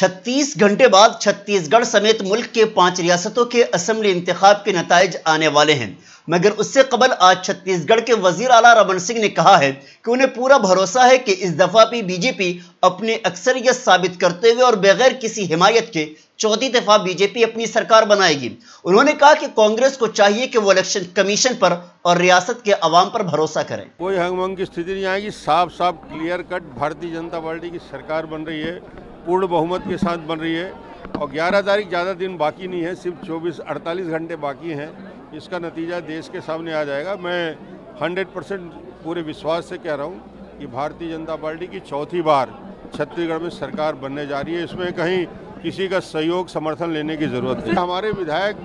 36 घंटे बाद छत्तीसगढ़ समेत मुल्क के पाँच रियासतों के असम्बली इंतखाब के नतज आने वाले हैं। मगर उससे कबल आज छत्तीसगढ़ के वज़ीर आला रमन सिंह ने कहा है कि उन्हें पूरा भरोसा है कि इस दफ़ा भी बीजेपी अपनी अक्सरियत साबित करते हुए और बगैर किसी हिमायत के चौथी दफ़ा बीजेपी अपनी सरकार बनाएगी। उन्होंने कहा कि कांग्रेस को चाहिए कि वो इलेक्शन कमीशन पर और रियासत के अवाम पर भरोसा करें। कोई हंगमंग की स्थिति नहीं आएगी। साफ़ साफ़ clear cut Bharatiya Janata party की सरकार बन रही है। पूर्ण बहुमत के साथ बन रही है और 11 तारीख ज़्यादा दिन बाकी नहीं है, सिर्फ़ 24 48 घंटे बाकी हैं। इसका नतीजा देश के सामने आ जाएगा। मैं 100 परसेंट पूरे विश्वास से कह रहा हूँ कि भारतीय जनता पार्टी की चौथी बार छत्तीसगढ़ में सरकार बनने जा रही है। इसमें कहीं किसी का सहयोग, समर्थन लेने की ज़रूरत नहीं। हमारे विधायक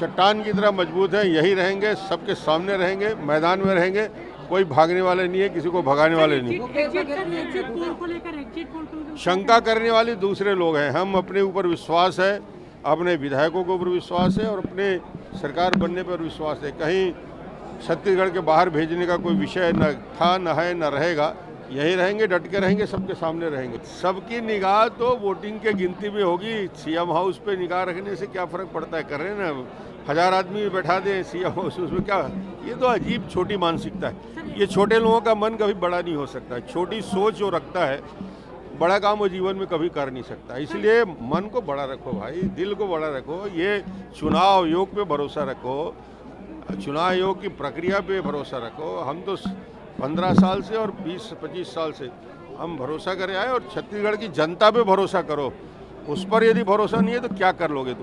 चट्टान की तरह मज़बूत हैं, यही रहेंगे, सबके सामने रहेंगे, मैदान में रहेंगे। कोई भागने वाले नहीं है किसी को भगाने वाले नहीं। शंका करने वाले दूसरे लोग हैं। हम अपने ऊपर विश्वास है अपने विधायकों के ऊपर विश्वास है और अपने सरकार बनने पर विश्वास है। कहीं छत्तीसगढ़ के बाहर भेजने का कोई विषय न था न है न रहेगा। यही रहेंगे डट के रहेंगे, सबके सामने रहेंगे। सबकी निगाह तो वोटिंग के गिनती में होगी। सीएम हाउस पे निगाह रखने से क्या फ़र्क पड़ता है? कर रहे हैं ना, हज़ार आदमी बैठा दें, सीएम हाउस उसमें क्या? ये तो अजीब छोटी मानसिकता है। ये छोटे लोगों का मन कभी बड़ा नहीं हो सकता छोटी सोच जो रखता है, बड़ा काम वो जीवन में कभी कर नहीं सकता। इसलिए मन को बड़ा रखो भाई, दिल को बड़ा रखो। ये चुनाव आयोग पे भरोसा रखो, चुनाव आयोग की प्रक्रिया पे भरोसा रखो। हम तो पंद्रह साल से और बीस, पच्चीस साल से। हम भरोसा करे आए और छत्तीसगढ़ की जनता पे भरोसा करो। उस पर यदि भरोसा नहीं है तो क्या कर लोगे तुम?